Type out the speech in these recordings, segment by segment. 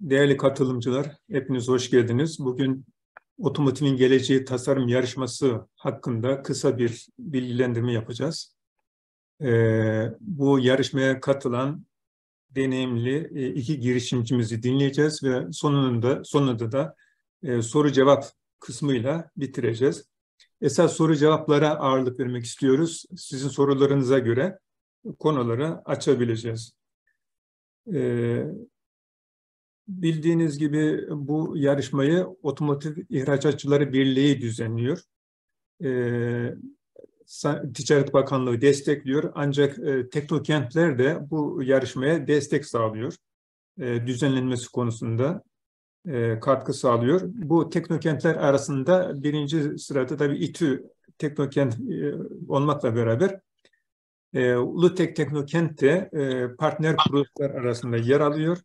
Değerli katılımcılar, hepiniz hoş geldiniz. Bugün Otomotivin Geleceği Tasarım Yarışması hakkında kısa bir bilgilendirme yapacağız. Ee, bu yarışmaya katılan deneyimli e, iki girişimcimizi dinleyeceğiz ve sonunda sonunda da e, soru cevap kısmıyla bitireceğiz. Esas soru cevaplara ağırlık vermek istiyoruz. Sizin sorularınıza göre konuları açabileceğiz. Bildiğiniz gibi bu yarışmayı Otomotiv İhracatçıları Birliği düzenliyor. Ee, Ticaret Bakanlığı destekliyor ancak e, teknokentler de bu yarışmaya destek sağlıyor. E, düzenlenmesi konusunda e, katkı sağlıyor. Bu teknokentler arasında birinci sırada tabii İTÜ teknokent e, olmakla beraber e, Ulutek Teknokent de e, partner kuruluşlar arasında yer alıyor.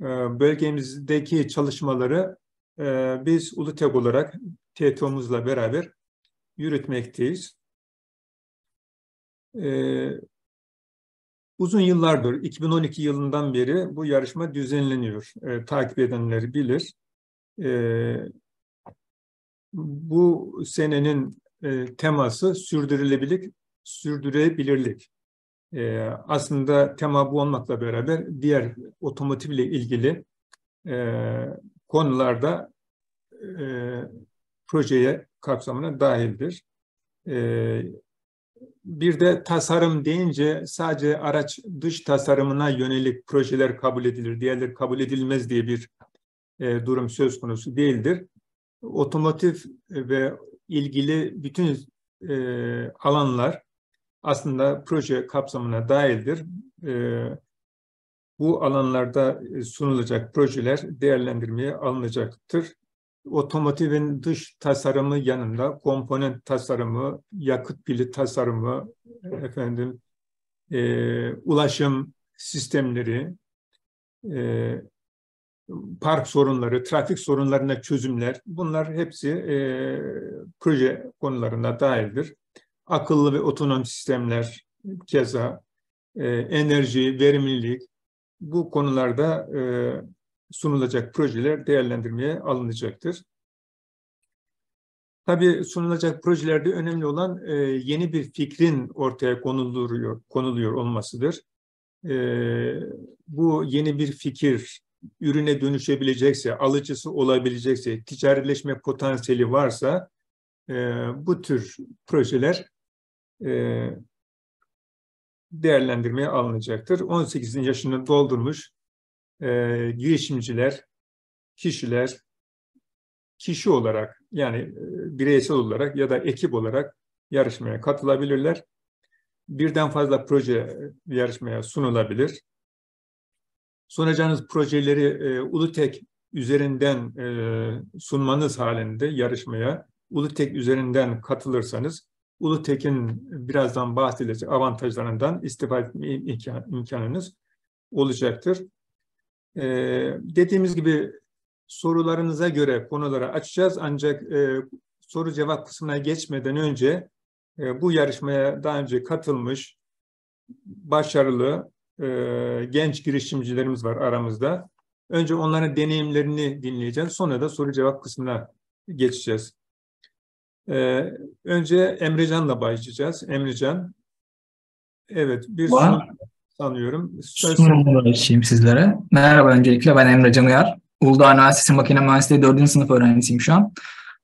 E, bölgemizdeki çalışmaları e, biz Ulutek olarak TETO'muzla beraber yürütmekteyiz. E, uzun yıllardır, 2012 yılından beri bu yarışma düzenleniyor. E, takip edenler bilir. Bu senenin e, teması sürdürülebilirlik, sürdürebilirlik. E, aslında tema bu olmakla beraber diğer otomotivle ilgili e, konularda e, projeye kapsamına dahildir. E, bir de tasarım deyince sadece araç dış tasarımına yönelik projeler kabul edilir, diğerleri kabul edilmez diye bir e, durum söz konusu değildir. Otomotiv ve ilgili bütün e, alanlar aslında proje kapsamına dahildir. E, bu alanlarda sunulacak projeler değerlendirmeye alınacaktır. Otomotivin dış tasarımı yanında komponent tasarımı, yakıt pili tasarımı, efendim e, ulaşım sistemleri, e, park sorunları, trafik sorunlarına çözümler bunlar hepsi e, proje konularına dahildir. Akıllı ve otonom sistemler keza e, enerji, verimlilik bu konularda e, sunulacak projeler değerlendirmeye alınacaktır. Tabii sunulacak projelerde önemli olan e, yeni bir fikrin ortaya konuluyor, konuluyor olmasıdır. E, bu yeni bir fikir ürüne dönüşebilecekse, alıcısı olabilecekse, ticarileşme potansiyeli varsa e, bu tür projeler e, değerlendirmeye alınacaktır. 18 yaşını doldurmuş e, girişimciler, kişiler, kişi olarak yani e, bireysel olarak ya da ekip olarak yarışmaya katılabilirler. Birden fazla proje yarışmaya sunulabilir. Sunacağınız projeleri e, Ulutek üzerinden e, sunmanız halinde yarışmaya Ulutek üzerinden katılırsanız Ulutek'in birazdan bahsedecek avantajlarından istifade etme imkanınız olacaktır. Ee, dediğimiz gibi sorularınıza göre konuları açacağız ancak e, soru cevap kısmına geçmeden önce e, bu yarışmaya daha önce katılmış başarılı e, genç girişimcilerimiz var aramızda. Önce onların deneyimlerini dinleyeceğiz. Sonra da soru cevap kısmına geçeceğiz. Ee, önce Emrecan'la başlayacağız. Emrecan. Evet, bir sunum sanıyorum. Söz Sunumları açayım sizlere. Merhaba öncelikle ben Emre Can Uyar. Uludağ Üniversitesi Makine Mühendisliği 4. sınıf öğrencisiyim şu an.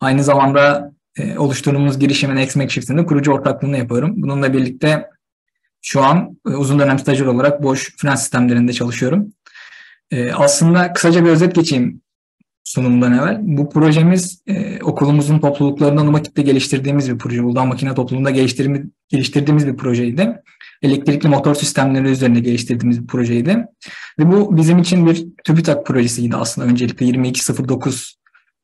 Aynı zamanda e, oluşturduğumuz girişimin Exmek Shift'inde kurucu ortaklığını yapıyorum. Bununla birlikte şu an e, uzun dönem stajyer olarak Bosch finans sistemlerinde çalışıyorum. E, aslında kısaca bir özet geçeyim sunumdan evvel. Bu projemiz e, okulumuzun topluluklarından Numatik'te geliştirdiğimiz bir proje. Uludağ Makine Topluluğu'nda geliştirdiğimiz, geliştirdiğimiz bir projeydi. Elektrikli motor sistemleri üzerine geliştirdiğimiz bir projeydi. Ve bu bizim için bir TÜBİTAK projesiydi aslında. Öncelikle 2209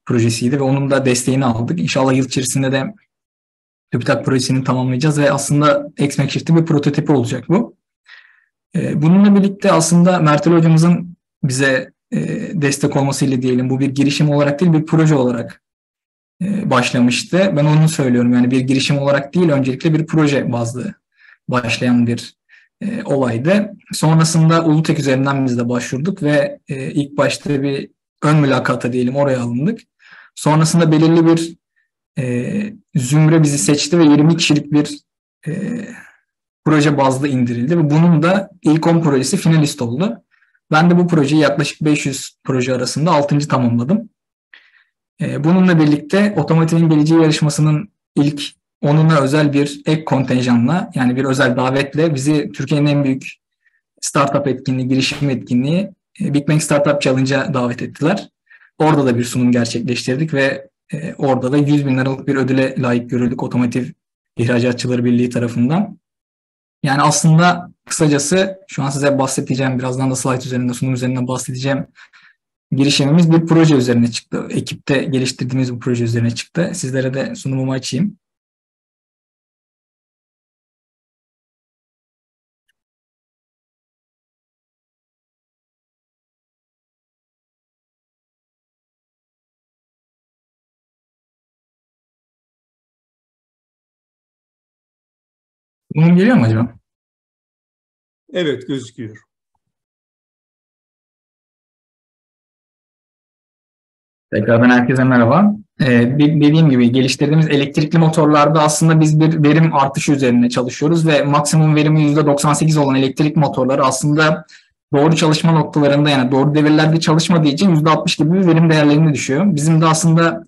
projesiydi ve onun da desteğini aldık. İnşallah yıl içerisinde de TÜBİTAK projesini tamamlayacağız ve aslında X-Mac Shift'in bir prototipi olacak bu. E, bununla birlikte aslında Mertel hocamızın bize e, destek olmasıyla diyelim bu bir girişim olarak değil bir proje olarak e, başlamıştı. Ben onu söylüyorum yani bir girişim olarak değil öncelikle bir proje bazlı başlayan bir e, olaydı. Sonrasında Ulutek üzerinden biz de başvurduk ve e, ilk başta bir ön mülakata diyelim oraya alındık. Sonrasında belirli bir e, zümre bizi seçti ve 20 kişilik bir e, proje bazlı indirildi ve bunun da ilk 10 projesi finalist oldu. Ben de bu projeyi yaklaşık 500 proje arasında 6. tamamladım. E, bununla birlikte otomotivin geleceği yarışmasının ilk onuna özel bir ek kontenjanla yani bir özel davetle bizi Türkiye'nin en büyük startup etkinliği, girişim etkinliği e, Big Bang Startup Challenge'a davet ettiler. Orada da bir sunum gerçekleştirdik ve e, orada da 100 bin liralık bir ödüle layık görüldük Otomotiv İhracatçıları Birliği tarafından. Yani aslında kısacası şu an size bahsedeceğim, birazdan da slide üzerinde, sunum üzerinde bahsedeceğim girişimimiz bir proje üzerine çıktı. Ekipte geliştirdiğimiz bu proje üzerine çıktı. Sizlere de sunumumu açayım. Bunun geliyor mu acaba? Evet gözüküyor. Tekrardan herkese merhaba. Ee, dediğim gibi geliştirdiğimiz elektrikli motorlarda aslında biz bir verim artışı üzerine çalışıyoruz ve maksimum verimi %98 olan elektrik motorları aslında doğru çalışma noktalarında yani doğru devirlerde çalışmadığı için %60 gibi bir verim değerlerine düşüyor. Bizim de aslında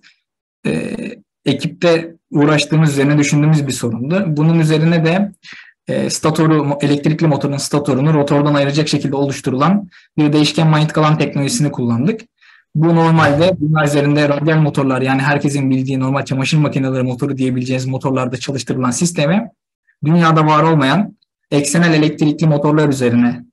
e, ekipte uğraştığımız üzerine düşündüğümüz bir sorundu. Bunun üzerine de e, statoru, elektrikli motorun statorunu rotordan ayıracak şekilde oluşturulan bir değişken manyetik alan teknolojisini kullandık. Bu normalde dünya üzerinde radyal motorlar yani herkesin bildiği normal çamaşır makineleri motoru diyebileceğiniz motorlarda çalıştırılan sisteme dünyada var olmayan eksenel elektrikli motorlar üzerine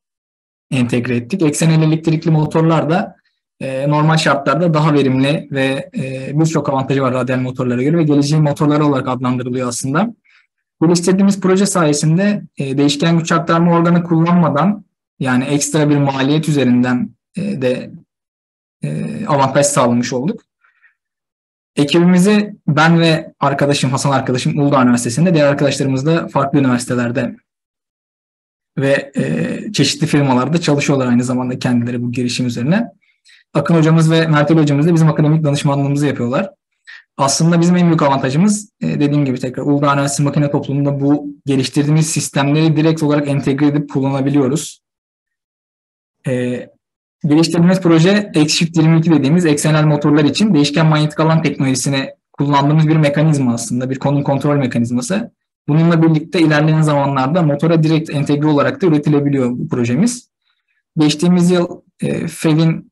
entegre ettik. Eksenel elektrikli motorlar da e, normal şartlarda daha verimli ve e, birçok avantajı var radyal motorlara göre ve geleceğin motorları olarak adlandırılıyor aslında. Geliştirdiğimiz proje sayesinde e, değişken güç aktarma organı kullanmadan yani ekstra bir maliyet üzerinden e, de avantaj sağlamış olduk. Ekibimizi ben ve arkadaşım Hasan arkadaşım Uludağ Üniversitesi'nde, diğer arkadaşlarımız da farklı üniversitelerde ve çeşitli firmalarda çalışıyorlar aynı zamanda kendileri bu girişim üzerine. Akın hocamız ve Mertel hocamız da bizim akademik danışmanlığımızı yapıyorlar. Aslında bizim en büyük avantajımız e, dediğim gibi tekrar Uludağ Üniversitesi Makine Topluluğu'nda bu geliştirdiğimiz sistemleri direkt olarak entegre edip kullanabiliyoruz. E, geliştirdiğimiz proje X-Shift22 dediğimiz eksenel motorlar için değişken manyetik alan teknolojisini kullandığımız bir mekanizma aslında, bir konum kontrol mekanizması. Bununla birlikte ilerleyen zamanlarda motora direkt entegre olarak da üretilebiliyor bu projemiz. Geçtiğimiz yıl e, FEV'in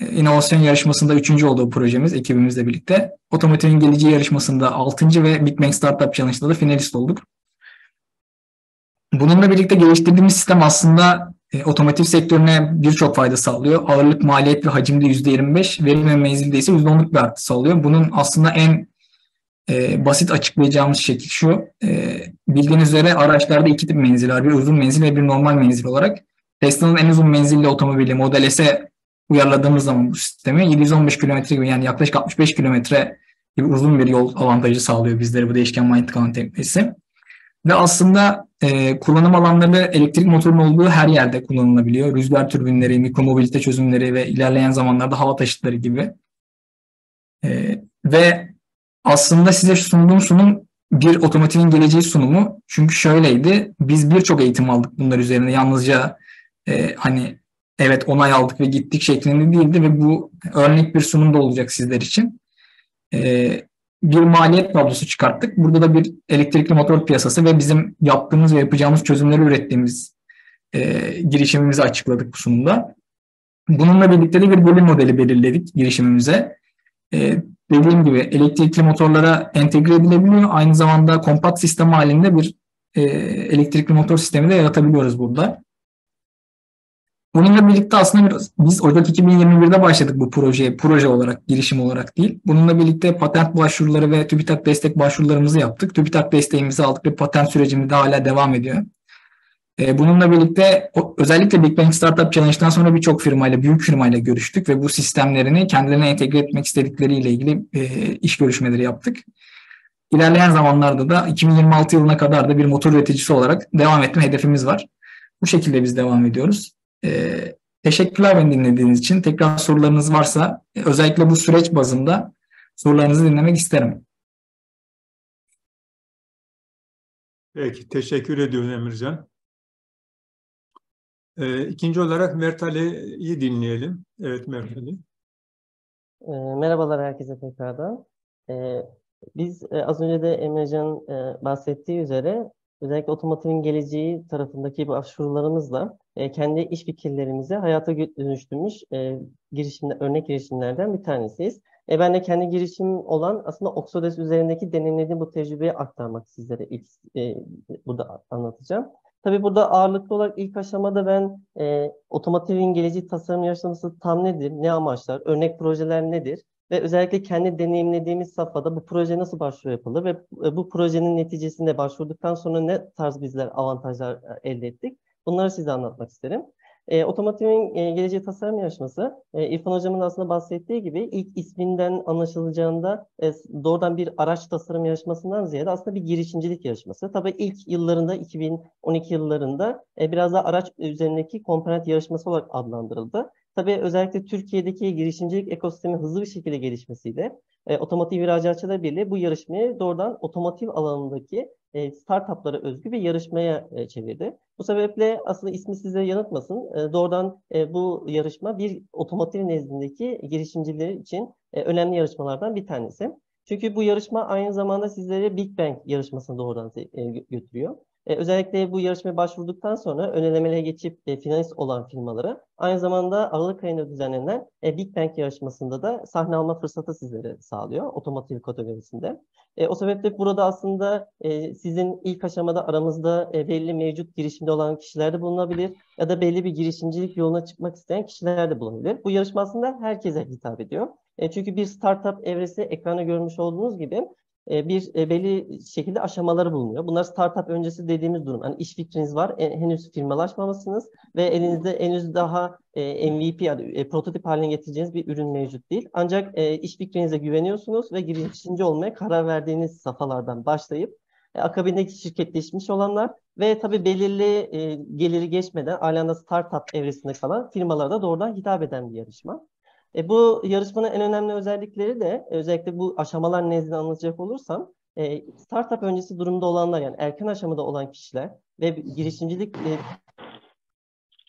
inovasyon yarışmasında üçüncü olduğu projemiz ekibimizle birlikte. Otomotivin geleceği yarışmasında altıncı ve Big Bang Startup Challenge'da da finalist olduk. Bununla birlikte geliştirdiğimiz sistem aslında e, otomotiv sektörüne birçok fayda sağlıyor. Ağırlık, maliyet ve hacimde %25, verim ve menzilde ise %10'luk bir artı sağlıyor. Bunun aslında en e, basit açıklayacağımız şekil şu. E, bildiğiniz üzere araçlarda iki tip menzil var. Bir uzun menzil ve bir normal menzil olarak. Tesla'nın en uzun menzilli otomobili Model S'e uyarladığımız zaman bu sistemi 715 kilometre gibi yani yaklaşık 65 kilometre gibi uzun bir yol avantajı sağlıyor bizlere bu değişken manyetik alan teknolojisi. Ve aslında e, kullanım alanları elektrik motorunun olduğu her yerde kullanılabiliyor. Rüzgar türbinleri, mikromobilite çözümleri ve ilerleyen zamanlarda hava taşıtları gibi. E, ve aslında size sunduğum sunum bir otomotivin geleceği sunumu. Çünkü şöyleydi, biz birçok eğitim aldık bunlar üzerine. Yalnızca e, hani evet onay aldık ve gittik şeklinde değildi ve bu örnek bir sunum da olacak sizler için. E, bir maliyet tablosu çıkarttık. Burada da bir elektrikli motor piyasası ve bizim yaptığımız ve yapacağımız çözümleri ürettiğimiz e, girişimimizi açıkladık bu sunumda. Bununla birlikte de bir bölüm modeli belirledik girişimimize. E, dediğim gibi elektrikli motorlara entegre edilebiliyor. Aynı zamanda kompakt sistem halinde bir e, elektrikli motor sistemi de yaratabiliyoruz burada. Bununla birlikte aslında biraz, biz Ocak 2021'de başladık bu projeye, proje olarak, girişim olarak değil. Bununla birlikte patent başvuruları ve TÜBİTAK destek başvurularımızı yaptık. TÜBİTAK desteğimizi aldık ve patent sürecimiz de hala devam ediyor. Ee, bununla birlikte özellikle Big Bang Startup Challenge'dan sonra birçok firmayla, büyük firmayla görüştük ve bu sistemlerini kendilerine entegre etmek istedikleriyle ilgili e, iş görüşmeleri yaptık. İlerleyen zamanlarda da 2026 yılına kadar da bir motor üreticisi olarak devam etme hedefimiz var. Bu şekilde biz devam ediyoruz. E, teşekkürler beni dinlediğiniz için. Tekrar sorularınız varsa e, özellikle bu süreç bazında sorularınızı dinlemek isterim. Peki, teşekkür ediyorum Emircan. Ee, ikinci olarak Mert Ali'yi dinleyelim. Evet Mert Ali. E, merhabalar herkese tekrardan. E, biz e, az önce de Emrecan e, bahsettiği üzere özellikle otomotivin geleceği tarafındaki başvurularımızla e, kendi iş fikirlerimizi hayata dönüştürmüş e, girişimler, örnek girişimlerden bir tanesiyiz. E, ben de kendi girişim olan aslında Oxodes üzerindeki deneyimlediğim bu tecrübeyi aktarmak sizlere ilk e, burada anlatacağım. Tabii burada ağırlıklı olarak ilk aşamada ben e, otomotivin geleceği tasarım yarışması tam nedir, ne amaçlar, örnek projeler nedir ve özellikle kendi deneyimlediğimiz safhada bu proje nasıl başvuru yapılır ve bu projenin neticesinde başvurduktan sonra ne tarz bizler avantajlar e, elde ettik bunları size anlatmak isterim. E, otomotivin e, geleceği tasarım yarışması, e, İrfan Hocam'ın aslında bahsettiği gibi ilk isminden anlaşılacağında e, doğrudan bir araç tasarım yarışmasından ziyade aslında bir girişimcilik yarışması. Tabii ilk yıllarında, 2012 yıllarında e, biraz daha araç üzerindeki komponent yarışması olarak adlandırıldı. Tabii özellikle Türkiye'deki girişimcilik ekosistemi hızlı bir şekilde gelişmesiyle e, Otomotiv İhracatçılar Birliği bu yarışmayı doğrudan otomotiv alanındaki e, startuplara özgü bir yarışmaya e, çevirdi. Bu sebeple aslında ismi size yanıtmasın. E, doğrudan e, bu yarışma bir otomotiv nezdindeki girişimciler için e, önemli yarışmalardan bir tanesi. Çünkü bu yarışma aynı zamanda sizleri Big Bang yarışmasına doğrudan e, götürüyor. E, özellikle bu yarışmaya başvurduktan sonra önelemelere geçip e, finalist olan firmalara aynı zamanda Aralık ayında düzenlenen e, Big Bang yarışmasında da sahne alma fırsatı sizlere sağlıyor otomotiv kategorisinde. E, o sebeple burada aslında e, sizin ilk aşamada aramızda e, belli mevcut girişimde olan kişiler de bulunabilir ya da belli bir girişimcilik yoluna çıkmak isteyen kişiler de bulunabilir. Bu yarışma aslında herkese hitap ediyor. E, çünkü bir startup evresi ekranda görmüş olduğunuz gibi bir e, belli şekilde aşamaları bulunuyor. Bunlar startup öncesi dediğimiz durum. Yani iş fikriniz var, e, henüz firmalaşmamışsınız ve elinizde henüz daha MVP yani prototip haline getireceğiniz bir ürün mevcut değil. Ancak iş fikrinize güveniyorsunuz ve girişimci olmaya karar verdiğiniz safhalardan başlayıp akabindeki şirketleşmiş olanlar ve tabii belirli geliri geçmeden hala startup evresinde kalan firmalarda doğrudan hitap eden bir yarışma. E, bu yarışmanın en önemli özellikleri de özellikle bu aşamalar nezdinde anlatacak olursam e, startup öncesi durumda olanlar yani erken aşamada olan kişiler ve girişimcilik e,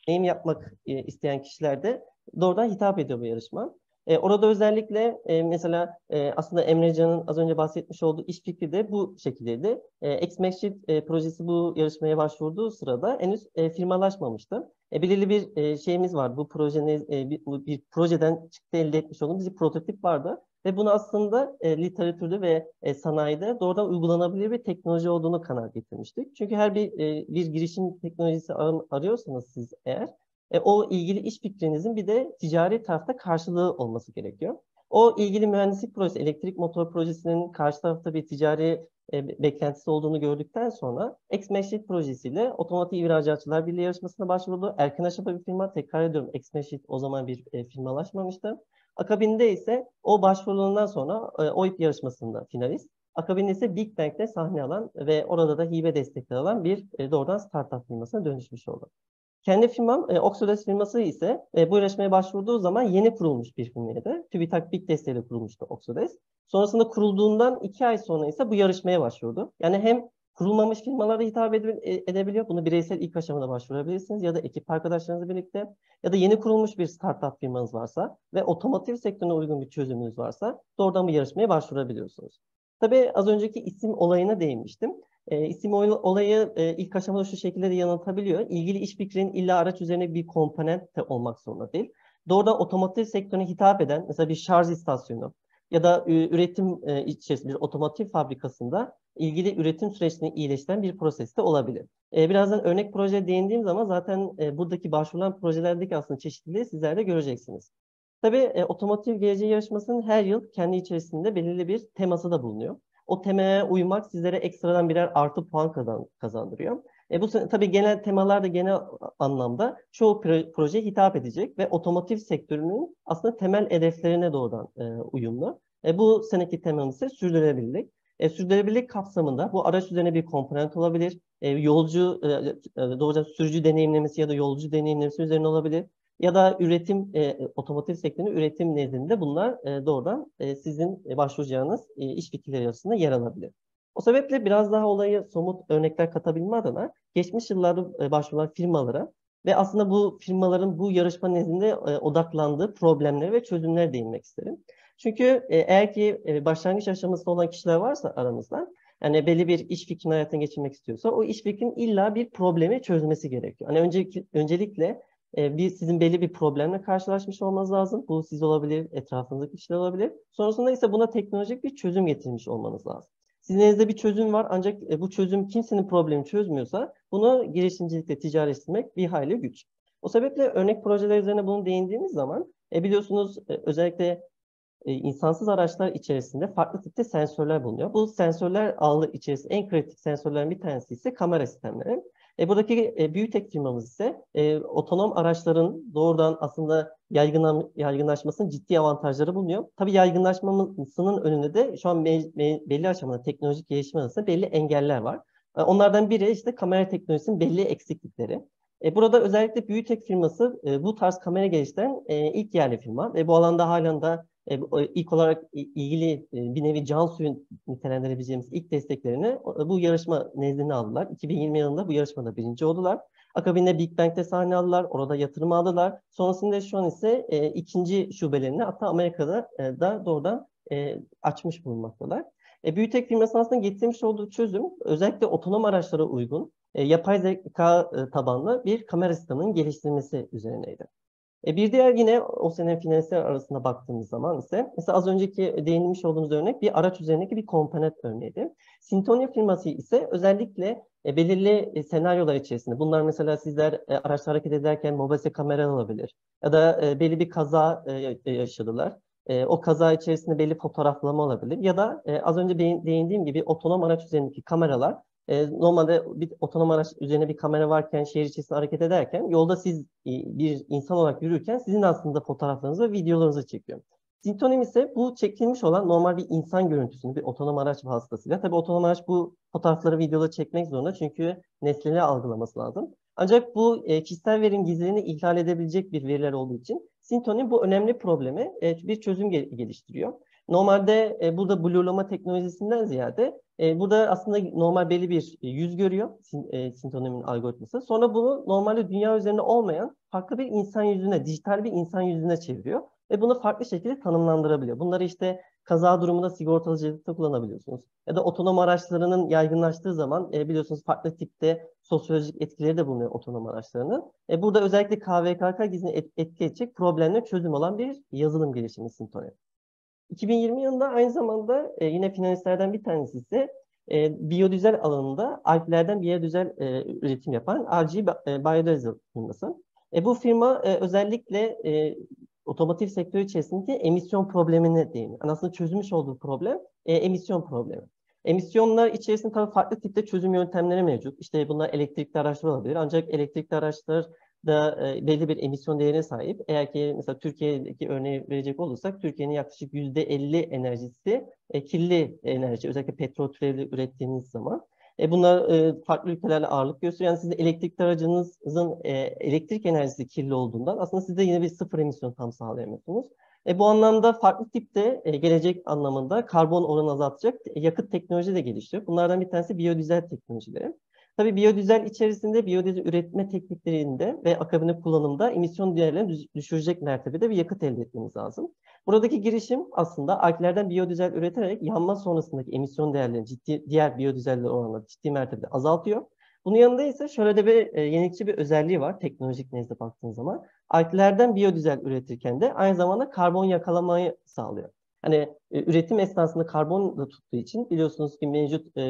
neyim yapmak e, isteyen kişiler de doğrudan hitap ediyor bu yarışma. E, orada özellikle e, mesela e, aslında Emrecan'ın az önce bahsetmiş olduğu iş fikri de bu şekildeydi. E, Xmaxsheet e, projesi bu yarışmaya başvurduğu sırada henüz e, firmalaşmamıştı. E, belirli bir e, şeyimiz var. Bu projenin e, bir, bir projeden çıktı elde etmiş olduğumuz bir prototip vardı. Ve bunu aslında e, literatürde ve e, sanayide doğrudan uygulanabilir bir teknoloji olduğunu kanaat getirmiştik. Çünkü her bir e, bir girişim teknolojisi ar arıyorsanız siz eğer e, o ilgili iş fikrinizin bir de ticari tarafta karşılığı olması gerekiyor. O ilgili mühendislik projesi, elektrik motor projesinin karşı tarafta bir ticari e, beklentisi olduğunu gördükten sonra Xmeshit projesiyle Otomotiv İhracatçılar Birliği yarışmasına başvuruldu. Erken aşama bir firma, tekrar ediyorum Xmeshit o zaman bir e, firmalaşmamıştı. Akabinde ise o başvurularından sonra e, OIP yarışmasında finalist. Akabinde ise Big Bang'de sahne alan ve orada da hibe destekleri alan bir e, doğrudan startup firmasına dönüşmüş oldu. Kendi firmam e, Oxodes firması ise e, bu yarışmaya başvurduğu zaman yeni kurulmuş bir firmaydı. TÜBİTAK Big desteğiyle kurulmuştu Oxodes. Sonrasında kurulduğundan iki ay sonra ise bu yarışmaya başvurdu. Yani hem kurulmamış firmalara hitap e, edebiliyor. Bunu bireysel ilk aşamada başvurabilirsiniz ya da ekip arkadaşlarınızla birlikte ya da yeni kurulmuş bir startup firmanız varsa ve otomotiv sektörüne uygun bir çözümünüz varsa doğrudan bu yarışmaya başvurabiliyorsunuz. Tabii az önceki isim olayına değinmiştim. E, isim olayı e, ilk aşamada şu şekilde de yanıltabiliyor. İlgili iş fikrinin illa araç üzerine bir komponent de olmak zorunda değil. Doğrudan otomotiv sektörüne hitap eden mesela bir şarj istasyonu ya da üretim e, içerisinde bir otomotiv fabrikasında ilgili üretim süreçini iyileştiren bir proseste olabilir. E, birazdan örnek proje değindiğim zaman zaten e, buradaki başvurulan projelerdeki aslında çeşitliliği sizler de göreceksiniz. Tabii e, otomotiv geleceği yarışmasının her yıl kendi içerisinde belirli bir teması da bulunuyor o temaya uymak sizlere ekstradan birer artı puan kazan, kazandırıyor. E bu tabii genel temalar da genel anlamda çoğu proje hitap edecek ve otomotiv sektörünün aslında temel hedeflerine doğrudan e, uyumlu. E, bu seneki temamız ise sürdürülebilirlik. E, sürdürülebilirlik kapsamında bu araç üzerine bir komponent olabilir. E, yolcu, e, e, doğrudan sürücü deneyimlemesi ya da yolcu deneyimlemesi üzerine olabilir. Ya da üretim, e, otomotiv sektörünün üretim nezdinde bunlar e, doğrudan e, sizin başvuracağınız e, iş fikirleri arasında yer alabilir. O sebeple biraz daha olayı somut örnekler katabilme adına geçmiş yıllarda e, başvurulan firmalara ve aslında bu firmaların bu yarışma nezdinde e, odaklandığı problemlere ve çözümlere değinmek isterim. Çünkü e, eğer ki e, başlangıç aşamasında olan kişiler varsa aramızda, yani belli bir iş fikrini hayatına geçirmek istiyorsa o iş fikrinin illa bir problemi çözmesi gerekiyor. Hani öncelikle, öncelikle e, bir sizin belli bir problemle karşılaşmış olmanız lazım. Bu siz olabilir, etrafınızdaki kişiler olabilir. Sonrasında ise buna teknolojik bir çözüm getirmiş olmanız lazım. Sizin elinizde bir çözüm var ancak e, bu çözüm kimsenin problemi çözmüyorsa bunu girişimcilikle ticaretleştirmek bir hayli güç. O sebeple örnek projeler üzerine bunu değindiğimiz zaman e, biliyorsunuz e, özellikle e, insansız araçlar içerisinde farklı tipte sensörler bulunuyor. Bu sensörler ağlı içerisinde en kritik sensörlerin bir tanesi ise kamera sistemleri. E, buradaki e, büyütek firmamız ise e, otonom araçların doğrudan aslında yaygınlan, yaygınlaşmasının ciddi avantajları bulunuyor. Tabii yaygınlaşmasının önünde de şu an me, me, belli aşamada teknolojik gelişme belli engeller var. E, onlardan biri işte kamera teknolojisinin belli eksiklikleri. E, burada özellikle Büyütek firması e, bu tarz kamera geliştiren e, ilk yerli firma ve bu alanda halen de e, ilk olarak ilgili e, bir nevi can suyu nitelendirebileceğimiz ilk desteklerini bu yarışma nezdinde aldılar. 2020 yılında bu yarışmada birinci oldular. Akabinde Big Bang'de sahne aldılar, orada yatırım aldılar. Sonrasında şu an ise e, ikinci şubelerini hatta Amerika'da e, da doğrudan e, açmış bulunmaktalar. E, Büyütek firması aslında getirmiş olduğu çözüm özellikle otonom araçlara uygun e, yapay zeka e, tabanlı bir kamera sisteminin geliştirilmesi üzerineydi. E bir diğer yine o sene finalistler arasında baktığımız zaman ise mesela az önceki değinmiş olduğumuz örnek bir araç üzerindeki bir komponent örneğiydi. Sintonia firması ise özellikle e, belirli e, senaryolar içerisinde bunlar mesela sizler e, araçla hareket ederken mobese kamera alabilir ya da e, belli bir kaza e, e, yaşadılar. E, o kaza içerisinde belli fotoğraflama olabilir ya da e, az önce değindiğim gibi otonom araç üzerindeki kameralar e, normalde bir otonom araç üzerine bir kamera varken şehir içerisinde hareket ederken yolda siz e, bir insan olarak yürürken sizin aslında fotoğraflarınızı ve videolarınızı çekiyor. Sintonim ise bu çekilmiş olan normal bir insan görüntüsünü bir otonom araç vasıtasıyla. Tabii otonom araç bu fotoğrafları, videoları çekmek zorunda çünkü nesneleri algılaması lazım. Ancak bu e, kişisel verim gizliliğini ihlal edebilecek bir veriler olduğu için Sintonim bu önemli probleme e, bir çözüm gel geliştiriyor. Normalde e, burada blurlama teknolojisinden ziyade e, burada aslında normal belli bir e, yüz görüyor sin, e, sintonemin algoritması. Sonra bunu normalde dünya üzerinde olmayan farklı bir insan yüzüne, dijital bir insan yüzüne çeviriyor. Ve bunu farklı şekilde tanımlandırabiliyor. Bunları işte kaza durumunda sigortalıcılıkta kullanabiliyorsunuz. Ya da otonom araçlarının yaygınlaştığı zaman e, biliyorsunuz farklı tipte sosyolojik etkileri de bulunuyor otonom araçlarının. E, burada özellikle KVKK gizini et, etki edecek problemle çözüm olan bir yazılım gelişimi Sintone. 2020 yılında aynı zamanda e, yine finalistlerden bir tanesi ise e, biyodüzel alanında Alplerden biyodüzel e, üretim yapan RG e, Biodiesel firması. E, bu firma e, özellikle e, otomotiv sektörü içerisindeki emisyon problemine değiniyor. Aslında çözmüş olduğu problem e, emisyon problemi. Emisyonlar içerisinde tabii farklı tipte çözüm yöntemleri mevcut. İşte bunlar elektrikli araçlar olabilir. Ancak elektrikli araçlar da e, belli bir emisyon değerine sahip. Eğer ki mesela Türkiye'deki örneği verecek olursak Türkiye'nin yaklaşık %50 enerjisi e, kirli enerji. Özellikle petrol türevli ürettiğiniz zaman. E, bunlar e, farklı ülkelerle ağırlık gösteriyor. Yani sizin elektrikli aracınızın e, elektrik enerjisi kirli olduğundan aslında siz de yine bir sıfır emisyon tam sağlayamıyorsunuz. E, bu anlamda farklı tipte e, gelecek anlamında karbon oranı azaltacak yakıt teknoloji de geliştiriyor. Bunlardan bir tanesi biyodizel teknolojileri. Tabii biyodizel içerisinde biyodizel üretme tekniklerinde ve akabinde kullanımda emisyon değerlerini düşürecek mertebede bir yakıt elde etmemiz lazım. Buradaki girişim aslında alklerden biyodizel üreterek yanma sonrasındaki emisyon değerlerini ciddi diğer biyodizeller oranla ciddi mertebede azaltıyor. Bunun yanında ise şöyle de bir e, yenilikçi bir özelliği var teknolojik nezde baktığın zaman. Alklerden biyodizel üretirken de aynı zamanda karbon yakalamayı sağlıyor. Hani e, üretim esnasında karbon da tuttuğu için biliyorsunuz ki mevcut e,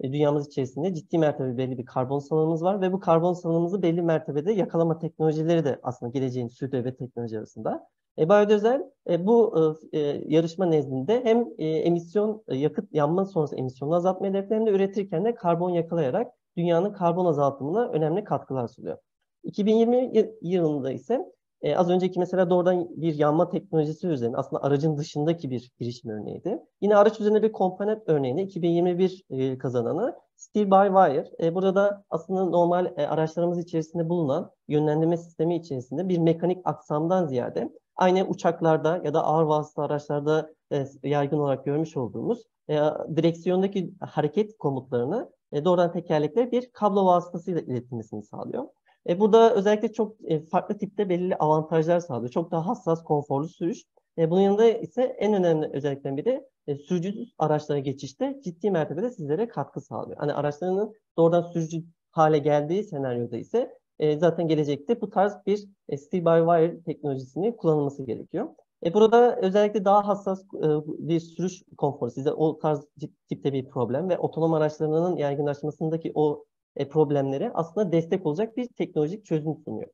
e, dünyamız içerisinde ciddi mertebe belli bir karbon salınımımız var ve bu karbon salınımımızı belli mertebede yakalama teknolojileri de aslında geleceğin sürdürülebilir teknoloji arasında. E, Biodizel e, bu e, e, yarışma nezdinde hem e, emisyon e, yakıt yanma sonrası emisyonu azaltma hedefleri hem de üretirken de karbon yakalayarak dünyanın karbon azaltımına önemli katkılar sunuyor. 2020 yılında ise E, az önceki mesela doğrudan bir yanma teknolojisi üzerine aslında aracın dışındaki bir girişim örneğiydi. Yine araç üzerine bir komponent örneğini 2021 e, kazananı Steel by Wire. E, burada da aslında normal e, araçlarımız içerisinde bulunan yönlendirme sistemi içerisinde bir mekanik aksamdan ziyade aynı uçaklarda ya da ağır vasıta araçlarda e, yaygın olarak görmüş olduğumuz e, direksiyondaki hareket komutlarını e, doğrudan tekerlekle bir kablo vasıtasıyla iletilmesini sağlıyor. E, burada özellikle çok e, farklı tipte belirli avantajlar sağlıyor. Çok daha hassas, konforlu sürüş. E, bunun yanında ise en önemli özelliklerden biri e, sürücüsüz araçlara geçişte ciddi mertebede sizlere katkı sağlıyor. Hani araçlarının doğrudan sürücü hale geldiği senaryoda ise e, zaten gelecekte bu tarz bir e, steel-by-wire teknolojisini kullanılması gerekiyor. E, burada özellikle daha hassas e, bir sürüş konforu, size o tarz tipte bir problem ve otonom araçlarının yaygınlaşmasındaki o e, problemlere aslında destek olacak bir teknolojik çözüm sunuyor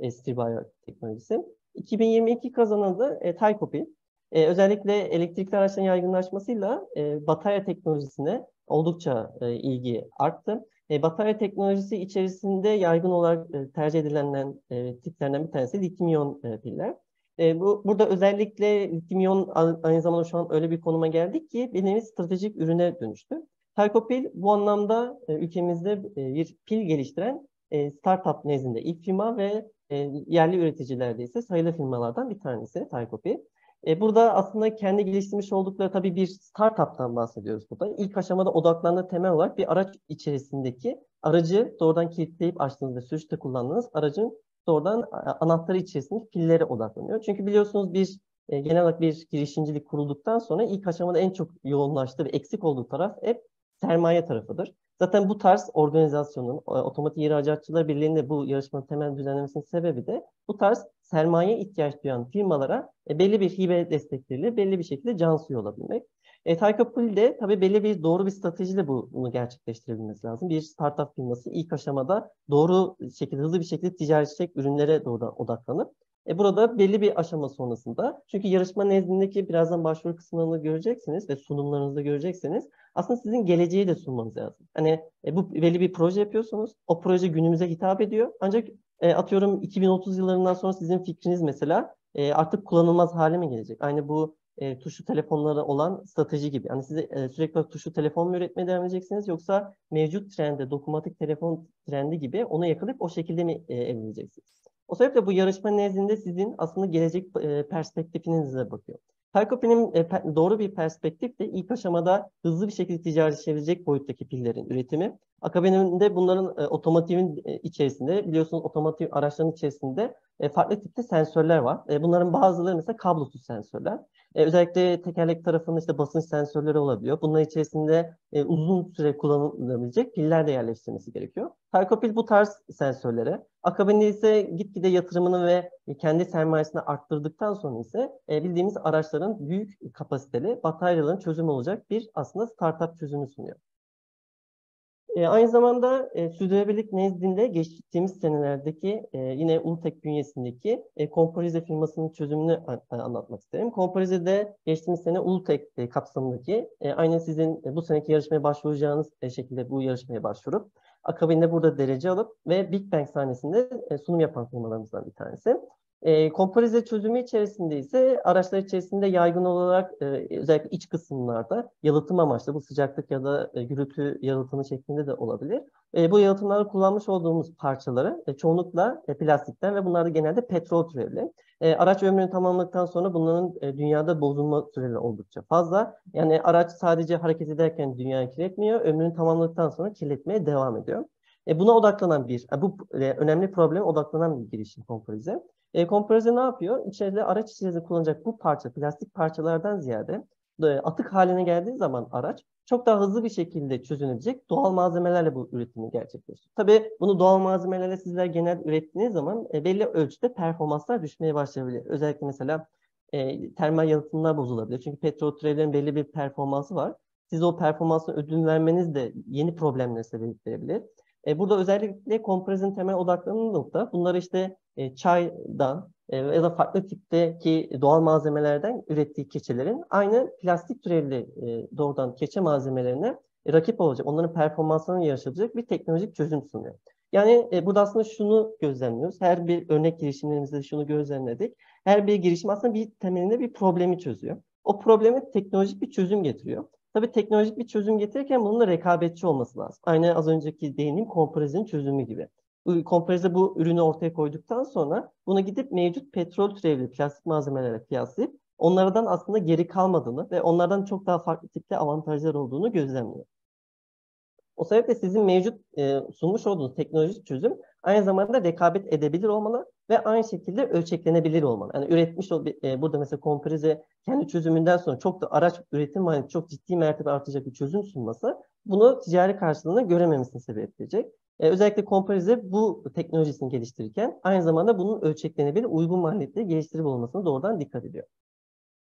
e, Steel teknolojisi. 2022 kazananı e, Tycopi. E, özellikle elektrikli araçların yaygınlaşmasıyla e, batarya teknolojisine oldukça e, ilgi arttı. E, batarya teknolojisi içerisinde yaygın olarak e, tercih edilen e, tiplerden bir tanesi lityum e, piller. E, bu, burada özellikle lityum aynı zamanda şu an öyle bir konuma geldik ki nevi stratejik ürüne dönüştü. Terkopil bu anlamda e, ülkemizde e, bir pil geliştiren e, startup nezdinde ilk firma ve yerli üreticilerde ise sayılı firmalardan bir tanesi Terkopil. E, burada aslında kendi geliştirmiş oldukları tabii bir startup'tan bahsediyoruz burada. İlk aşamada odaklandığı temel olarak bir araç içerisindeki aracı doğrudan kilitleyip açtığınız ve sürüşte kullandığınız aracın doğrudan anahtarı içerisinde pillere odaklanıyor. Çünkü biliyorsunuz bir genel olarak bir girişimcilik kurulduktan sonra ilk aşamada en çok yoğunlaştığı ve eksik olduğu taraf hep sermaye tarafıdır. Zaten bu tarz organizasyonun, e, Otomotiv İhracatçılar Birliği'nde bu yarışmanın temel düzenlemesinin sebebi de bu tarz sermaye ihtiyaç duyan firmalara e, belli bir hibe destekleriyle belli bir şekilde can suyu olabilmek. E, de tabii belli bir doğru bir stratejiyle bunu gerçekleştirebilmesi lazım. Bir startup firması ilk aşamada doğru şekilde, hızlı bir şekilde ticaretçilik ürünlere doğru odaklanıp e burada belli bir aşama sonrasında çünkü yarışma nezdindeki birazdan başvuru kısımlarını göreceksiniz ve sunumlarınızda göreceksiniz. Aslında sizin geleceği de sunmanız lazım. Hani e, bu belli bir proje yapıyorsunuz. O proje günümüze hitap ediyor. Ancak e, atıyorum 2030 yıllarından sonra sizin fikriniz mesela e, artık kullanılmaz hale mi gelecek? Aynı bu e, tuşlu telefonlara olan strateji gibi. Yani size e, sürekli tuşlu telefon mu üretmeye devam edeceksiniz yoksa mevcut trende, dokunmatik telefon trendi gibi onu yakalayıp o şekilde mi e, evleneceksiniz? O sebeple bu yarışma nezdinde sizin aslında gelecek e, perspektifinize bakıyor. Perkopi'nin e, doğru bir perspektif de ilk aşamada hızlı bir şekilde ticaretleşebilecek boyuttaki pillerin üretimi. Akabinde bunların e, otomotivin içerisinde biliyorsunuz otomotiv araçların içerisinde farklı tipte sensörler var. Bunların bazıları mesela kablosuz sensörler. E, özellikle tekerlek tarafında işte basınç sensörleri olabiliyor. Bunlar içerisinde e, uzun süre kullanılabilecek piller de yerleştirmesi gerekiyor. Perkopil bu tarz sensörlere. Akabinde ise gitgide yatırımını ve kendi sermayesini arttırdıktan sonra ise e, bildiğimiz araçların büyük kapasiteli bataryaların çözümü olacak bir aslında startup çözümü sunuyor. E, aynı zamanda e, sürdürülebilirlik nezdinde geçtiğimiz senelerdeki e, yine Ultek bünyesindeki e, Komparize firmasının çözümünü a, anlatmak isterim. Komparize'de geçtiğimiz sene Ultek e, kapsamındaki e, aynı sizin e, bu seneki yarışmaya başvuracağınız e, şekilde bu yarışmaya başvurup akabinde burada derece alıp ve Big Bang sahnesinde e, sunum yapan firmalarımızdan bir tanesi. E, komparize çözümü içerisinde ise araçlar içerisinde yaygın olarak e, özellikle iç kısımlarda yalıtım amaçlı bu sıcaklık ya da e, gürültü yalıtımı şeklinde de olabilir. E, bu yalıtımlarda kullanmış olduğumuz parçaları e, çoğunlukla e, plastikten ve bunlar da genelde petrol türevli. E, araç ömrünü tamamladıktan sonra bunların e, dünyada bozulma süreleri oldukça fazla. Yani araç sadece hareket ederken dünyayı kirletmiyor, ömrünü tamamladıktan sonra kirletmeye devam ediyor. E, buna odaklanan bir, e, bu e, önemli probleme odaklanan bir girişim komparize. E, kompresör ne yapıyor? İçeride araç içerisinde kullanacak bu parça, plastik parçalardan ziyade e, atık haline geldiği zaman araç çok daha hızlı bir şekilde çözünecek doğal malzemelerle bu üretimi gerçekleştiriyor. Tabii bunu doğal malzemelerle sizler genel ürettiğiniz zaman e, belli ölçüde performanslar düşmeye başlayabilir. Özellikle mesela e, termal yalıtımlar bozulabilir. Çünkü petrol türevlerin belli bir performansı var. Siz o performansına ödün vermeniz de yeni problemlere sebep verebilir. E, burada özellikle kompresinin temel odaklanan nokta bunları işte e, çaydan e, ya da farklı tipteki doğal malzemelerden ürettiği keçelerin aynı plastik türevli e, doğrudan keçe malzemelerine rakip olacak, onların performanslarını yarışacak bir teknolojik çözüm sunuyor. Yani e, burada aslında şunu gözlemliyoruz. Her bir örnek girişimlerimizde şunu gözlemledik. Her bir girişim aslında bir temelinde bir problemi çözüyor. O probleme teknolojik bir çözüm getiriyor. Tabii teknolojik bir çözüm getirirken bunun da rekabetçi olması lazım. Aynı az önceki değindiğim komporizin çözümü gibi. Komparize bu ürünü ortaya koyduktan sonra bunu gidip mevcut petrol türevli plastik malzemelere kıyaslayıp onlardan aslında geri kalmadığını ve onlardan çok daha farklı tipte avantajlar olduğunu gözlemliyor. O sebeple sizin mevcut e, sunmuş olduğunuz teknolojik çözüm aynı zamanda rekabet edebilir olmalı ve aynı şekilde ölçeklenebilir olmalı. Yani üretmiş e, burada mesela Komparize kendi çözümünden sonra çok da araç üretim maliyeti çok ciddi mertebe artacak bir çözüm sunması bunu ticari karşılığını görememesine sebep edecek. E, özellikle Komparize bu teknolojisini geliştirirken aynı zamanda bunun ölçeklenebilir uygun maliyetli geliştirip olmasına doğrudan dikkat ediyor.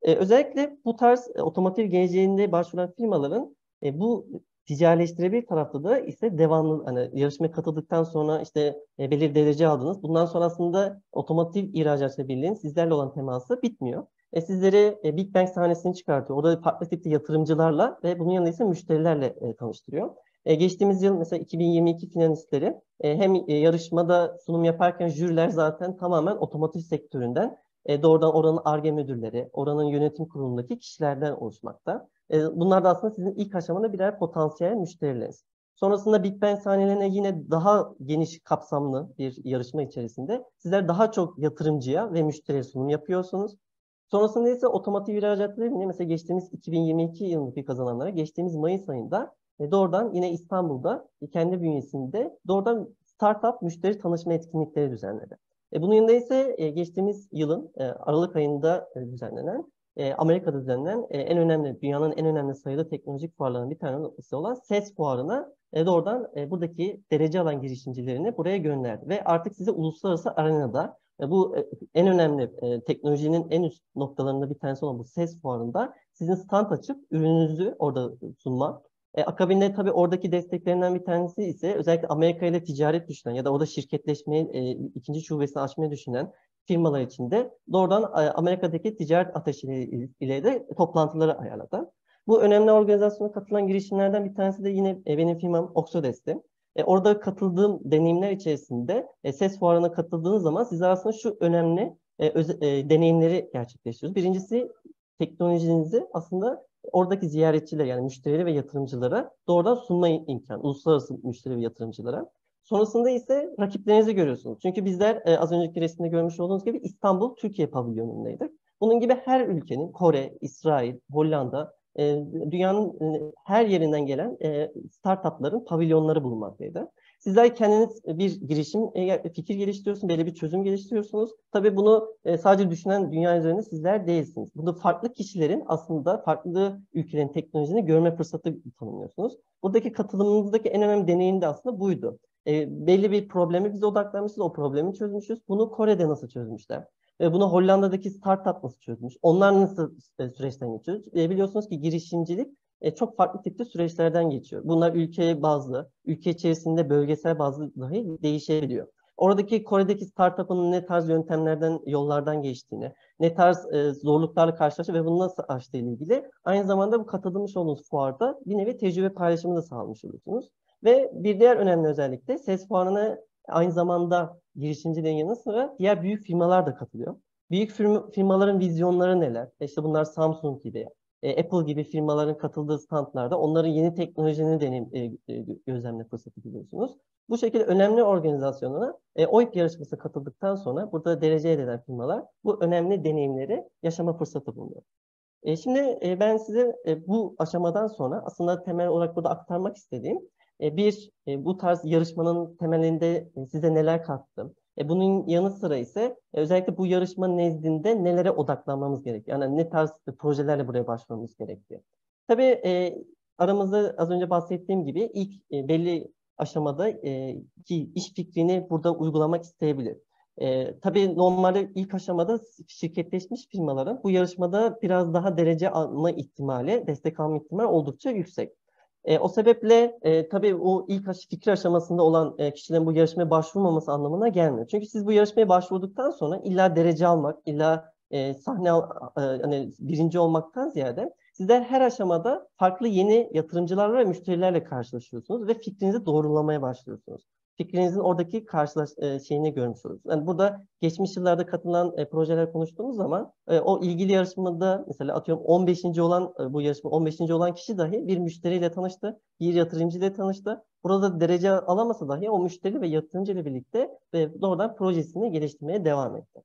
E, özellikle bu tarz e, otomotiv geleceğinde başvuran firmaların e, bu ticarileştirebilir tarafta da ise devamlı hani yarışmaya katıldıktan sonra işte e, belirli derece aldınız. Bundan sonrasında otomotiv ihracatçı birliğin sizlerle olan teması bitmiyor. E, sizleri e, Big Bang sahnesini çıkartıyor. Orada farklı tipte yatırımcılarla ve bunun yanında ise müşterilerle e, tanıştırıyor. E, geçtiğimiz yıl mesela 2022 finalistleri e, hem e, yarışmada sunum yaparken jüriler zaten tamamen otomotiv sektöründen e, doğrudan oranın ARGE müdürleri, oranın yönetim kurulundaki kişilerden oluşmakta. E, bunlar da aslında sizin ilk aşamada birer potansiyel müşterileriniz. Sonrasında Big Bang sahnelerine yine daha geniş kapsamlı bir yarışma içerisinde sizler daha çok yatırımcıya ve müşteriye sunum yapıyorsunuz. Sonrasında ise otomotiv ihracatları mesela geçtiğimiz 2022 yılındaki kazananlara geçtiğimiz Mayıs ayında e, doğrudan yine İstanbul'da kendi bünyesinde doğrudan startup müşteri tanışma etkinlikleri düzenledi. E, bunun yanında ise e, geçtiğimiz yılın e, Aralık ayında e, düzenlenen e, Amerika'da düzenlenen e, en önemli, dünyanın en önemli sayıda teknolojik fuarlarının bir tanesi olan SES fuarına e, doğrudan e, buradaki derece alan girişimcilerini buraya gönderdi. Ve artık size uluslararası arenada e, bu e, en önemli e, teknolojinin en üst noktalarında bir tanesi olan bu SES fuarında sizin stand açıp ürününüzü orada sunmak e, akabinde tabii oradaki desteklerinden bir tanesi ise özellikle Amerika ile ticaret düşünen ya da orada şirketleşmeyi e, ikinci şubesini açmayı düşünen firmalar için de doğrudan e, Amerika'daki ticaret ateşiyle ile de toplantıları ayarladı. Bu önemli organizasyona katılan girişimlerden bir tanesi de yine e, benim firmam Oxodes'ti. E, orada katıldığım deneyimler içerisinde e, ses fuarına katıldığınız zaman siz aslında şu önemli e, öz, e, deneyimleri gerçekleştiriyoruz. Birincisi teknolojinizi aslında oradaki ziyaretçiler yani müşterileri ve yatırımcılara doğrudan sunma imkanı, uluslararası müşteri ve yatırımcılara. Sonrasında ise rakiplerinizi görüyorsunuz. Çünkü bizler e, az önceki resimde görmüş olduğunuz gibi İstanbul, Türkiye pavilyonundaydık. Bunun gibi her ülkenin, Kore, İsrail, Hollanda, e, dünyanın e, her yerinden gelen e, startupların pavilyonları bulunmaktaydı. Sizler kendiniz bir girişim, e, fikir geliştiriyorsunuz, belli bir çözüm geliştiriyorsunuz. Tabii bunu e, sadece düşünen dünya üzerinde sizler değilsiniz. Burada farklı kişilerin aslında farklı ülkelerin teknolojisini görme fırsatı tanımlıyorsunuz. Buradaki katılımınızdaki en önemli deneyim de aslında buydu. E, belli bir problemi bize odaklanmışız, o problemi çözmüşüz. Bunu Kore'de nasıl çözmüşler? E, bunu Hollanda'daki startup nasıl çözmüş? Onlar nasıl e, süreçten geçiyor? E, biliyorsunuz ki girişimcilik e, çok farklı tipte süreçlerden geçiyor. Bunlar ülke bazlı, ülke içerisinde bölgesel bazlı dahi değişebiliyor. Oradaki Kore'deki startup'ın ne tarz yöntemlerden, yollardan geçtiğini, ne tarz e, zorluklarla karşılaştı ve bunu nasıl aştığı ile ilgili aynı zamanda bu katılmış olduğunuz fuarda bir nevi tecrübe paylaşımı da sağlamış oluyorsunuz. Ve bir diğer önemli özellik de SES fuarına aynı zamanda girişimcilerin yanı sıra diğer büyük firmalar da katılıyor. Büyük firmaların vizyonları neler? İşte bunlar Samsung gibi, e, Apple gibi firmaların katıldığı standlarda onların yeni teknolojini deneyim, e, e, gözlemle fırsatı buluyorsunuz. Bu şekilde önemli organizasyonlara e, OIP yarışmasına katıldıktan sonra burada derece eden firmalar bu önemli deneyimleri yaşama fırsatı buluyor. E, şimdi e, ben size e, bu aşamadan sonra aslında temel olarak burada aktarmak istediğim e, bir e, bu tarz yarışmanın temelinde e, size neler kattım, e, bunun yanı sıra ise e, özellikle bu yarışma nezdinde nelere odaklanmamız gerekiyor? Yani ne tarz projelerle buraya başvurmamız gerekiyor? Tabii e, aramızda az önce bahsettiğim gibi ilk e, belli aşamada e, ki iş fikrini burada uygulamak isteyebilir. E, tabii normalde ilk aşamada şirketleşmiş firmaların bu yarışmada biraz daha derece alma ihtimali, destek alma ihtimali oldukça yüksek. E, o sebeple e, tabii o ilk fikir aşamasında olan e, kişilerin bu yarışmaya başvurmaması anlamına gelmiyor. Çünkü siz bu yarışmaya başvurduktan sonra illa derece almak, illa e, sahne e, hani birinci olmaktan ziyade sizler her aşamada farklı yeni yatırımcılarla ve müşterilerle karşılaşıyorsunuz ve fikrinizi doğrulamaya başlıyorsunuz. Fikrinizin oradaki karşılaş e, şeyini görmüş oluruz. Yani burada geçmiş yıllarda katılan e, projeler konuştuğumuz zaman e, o ilgili yarışmada mesela atıyorum 15. olan e, bu yarışma 15. olan kişi dahi bir müşteriyle tanıştı, bir yatırımcı ile tanıştı. Burada derece alamasa dahi o müşteri ve yatırımcı ile birlikte ve doğrudan projesini geliştirmeye devam etti.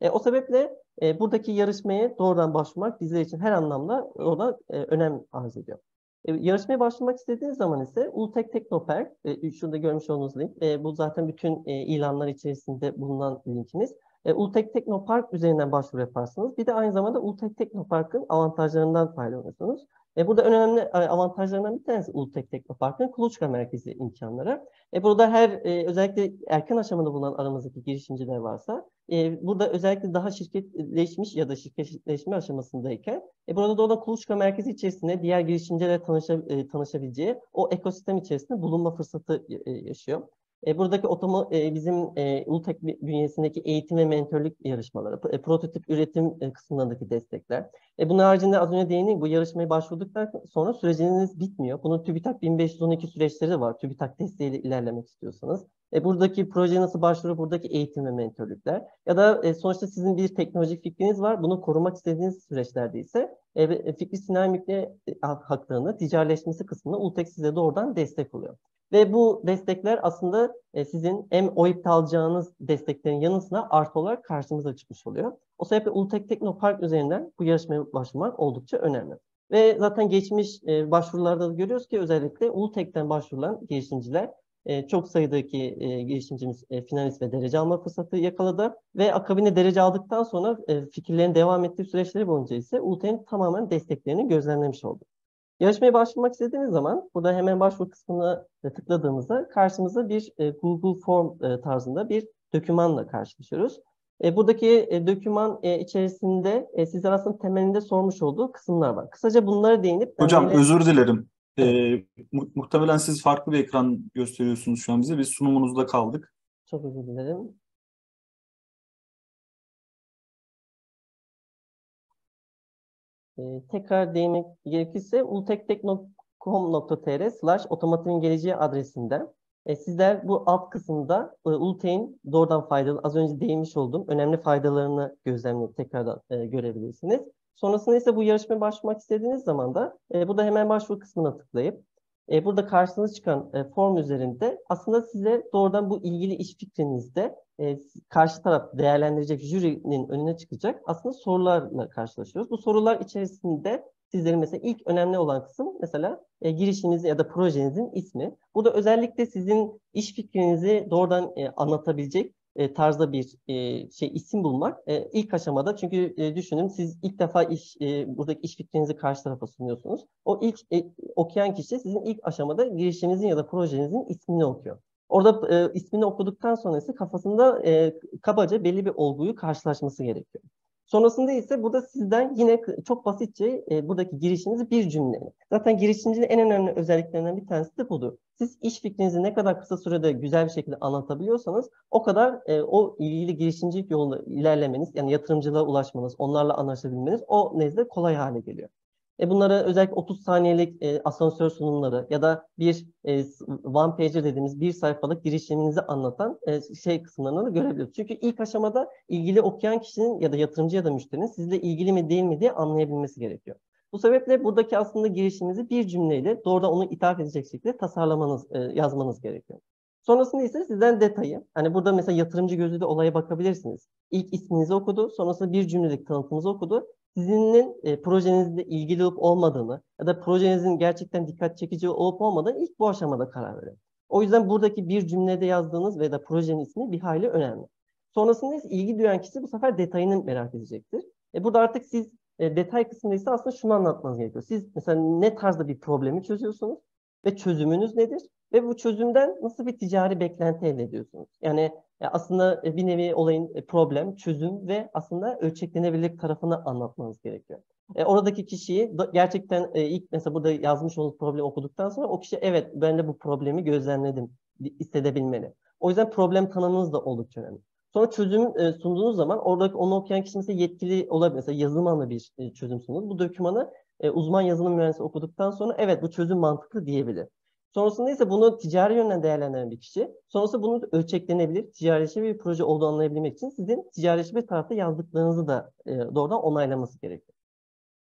E, o sebeple e, buradaki yarışmaya doğrudan başvurmak bizler için her anlamda orada e, önem arz ediyor. E, yarışmaya başlamak istediğiniz zaman ise Ultek Teknopark, e, şurada görmüş olduğunuz link, e, bu zaten bütün e, ilanlar içerisinde bulunan linkimiz. Ultek Teknopark üzerinden başvuru yaparsınız. Bir de aynı zamanda Ultek Teknopark'ın avantajlarından faydalanırsınız. E, burada önemli e, avantajlarından bir tanesi Ultek Teknopark'ın kuluçka merkezi imkanları. E, burada her e, özellikle erken aşamada bulunan aramızdaki girişimciler varsa e, burada özellikle daha şirketleşmiş ya da şirketleşme aşamasındayken e, burada doğrudan kuluçka merkezi içerisinde diğer girişimcilerle tanışa, e, tanışabileceği o ekosistem içerisinde bulunma fırsatı e, yaşıyor. E, buradaki otomo, e, bizim e, Ultek bünyesindeki eğitim ve mentorluk yarışmaları, e, prototip üretim e, kısımlarındaki destekler. E, bunun haricinde az önce değindim bu yarışmaya başvurduktan sonra süreciniz bitmiyor. Bunun TÜBİTAK 1512 süreçleri de var. TÜBİTAK desteğiyle ilerlemek istiyorsanız. E, buradaki proje nasıl başvuru, buradaki eğitim ve mentorluklar. Ya da e, sonuçta sizin bir teknolojik fikriniz var. Bunu korumak istediğiniz süreçlerde ise e, fikri sinayi mülkiyet haklarını ticarileşmesi kısmında Ultek size doğrudan destek oluyor. Ve bu destekler aslında e, sizin hem OİP'te alacağınız desteklerin yanı sıra artı olarak karşımıza çıkmış oluyor. O sebeple Ultek Teknopark üzerinden bu yarışmaya başvurmak oldukça önemli. Ve zaten geçmiş e, başvurularda da görüyoruz ki özellikle Ultek'ten başvurulan girişimciler e, çok sayıdaki girişimcimiz finalist ve derece alma fırsatı yakaladı. Ve akabinde derece aldıktan sonra fikirlerin devam ettiği süreçleri boyunca ise Ultek'in tamamen desteklerini gözlemlemiş olduk. Yarışmaya başvurmak istediğiniz zaman burada hemen başvuru kısmına tıkladığımızda karşımıza bir e, Google Form e, tarzında bir dokümanla karşılaşıyoruz. E, buradaki e, doküman e, içerisinde e, sizler aslında temelinde sormuş olduğu kısımlar var. Kısaca bunları değinip... Hocam böyle... özür dilerim. E, mu muhtemelen siz farklı bir ekran gösteriyorsunuz şu an bize. Biz sunumunuzda kaldık. Çok özür dilerim. E, tekrar değinmek gerekirse ultektek.com.tr slash otomotivin geleceği adresinden e, sizler bu alt kısımda e, Ultek'in doğrudan faydalı, az önce değinmiş olduğum önemli faydalarını gözlemleyip tekrardan e, görebilirsiniz. Sonrasında ise bu yarışmaya başvurmak istediğiniz zaman da e, burada hemen başvuru kısmına tıklayıp e, burada karşınıza çıkan e, form üzerinde aslında size doğrudan bu ilgili iş fikrinizde e, karşı taraf değerlendirecek jürinin önüne çıkacak aslında sorularla karşılaşıyoruz. Bu sorular içerisinde sizlerin mesela ilk önemli olan kısım mesela e, girişiminiz ya da projenizin ismi. Burada özellikle sizin iş fikrinizi doğrudan e, anlatabilecek e, tarzda bir e, şey isim bulmak e, ilk aşamada çünkü e, düşünün siz ilk defa iş e, buradaki iş fikrinizi karşı tarafa sunuyorsunuz. O ilk e, okuyan kişi sizin ilk aşamada girişiminizin ya da projenizin ismini okuyor. Orada e, ismini okuduktan sonra ise kafasında e, kabaca belli bir olguyu karşılaşması gerekiyor. Sonrasında ise burada sizden yine çok basitçe e, buradaki girişinizi bir cümleyle. Zaten girişimcinin en önemli özelliklerinden bir tanesi de budur. Siz iş fikrinizi ne kadar kısa sürede güzel bir şekilde anlatabiliyorsanız o kadar e, o ilgili girişimcilik yolunda ilerlemeniz yani yatırımcılığa ulaşmanız, onlarla anlaşabilmeniz o nezle kolay hale geliyor. E bunları özellikle 30 saniyelik e, asansör sunumları ya da bir e, one pager dediğimiz bir sayfalık girişiminizi anlatan e, şey kısımlarını da görebiliyoruz. Çünkü ilk aşamada ilgili okuyan kişinin ya da yatırımcı ya da müşterinin sizle ilgili mi değil mi diye anlayabilmesi gerekiyor. Bu sebeple buradaki aslında girişimizi bir cümleyle doğrudan onu ithaf edecek şekilde tasarlamanız, e, yazmanız gerekiyor. Sonrasında ise sizden detayı. Hani burada mesela yatırımcı gözüyle olaya bakabilirsiniz. İlk isminizi okudu, sonrasında bir cümlelik tanıtımınızı okudu sizin e, projenizle ilgili olup olmadığını ya da projenizin gerçekten dikkat çekici olup olmadığını ilk bu aşamada karar verin. O yüzden buradaki bir cümlede yazdığınız veya da projenin ismi bir hayli önemli. Sonrasında ise ilgi duyan kişi bu sefer detayını merak edecektir. E burada artık siz e, detay kısmında ise aslında şunu anlatmanız gerekiyor. Siz mesela ne tarzda bir problemi çözüyorsunuz ve çözümünüz nedir? Ve bu çözümden nasıl bir ticari beklenti elde ediyorsunuz? Yani aslında e, bir nevi olayın e, problem, çözüm ve aslında ölçeklenebilirlik tarafını anlatmanız gerekiyor. E, oradaki kişiyi gerçekten e, ilk mesela burada yazmış olduğunuz problemi okuduktan sonra o kişi evet ben de bu problemi gözlemledim hissedebilmeli. O yüzden problem tanımınız da oldukça önemli. Sonra çözüm e, sunduğunuz zaman oradaki onu okuyan kişi mesela yetkili olabilir. Mesela yazılımla bir e, çözüm sundunuz. Bu dokümanı e, uzman yazılım mühendisi okuduktan sonra evet bu çözüm mantıklı diyebilir. Sonrasında ise bunu ticari yönden değerlendiren bir kişi. Sonrasında bunu ölçeklenebilir, ticarileşebilir bir proje olduğunu anlayabilmek için sizin ticarileşebilir tarafta yazdıklarınızı da e, doğrudan onaylaması gerekiyor.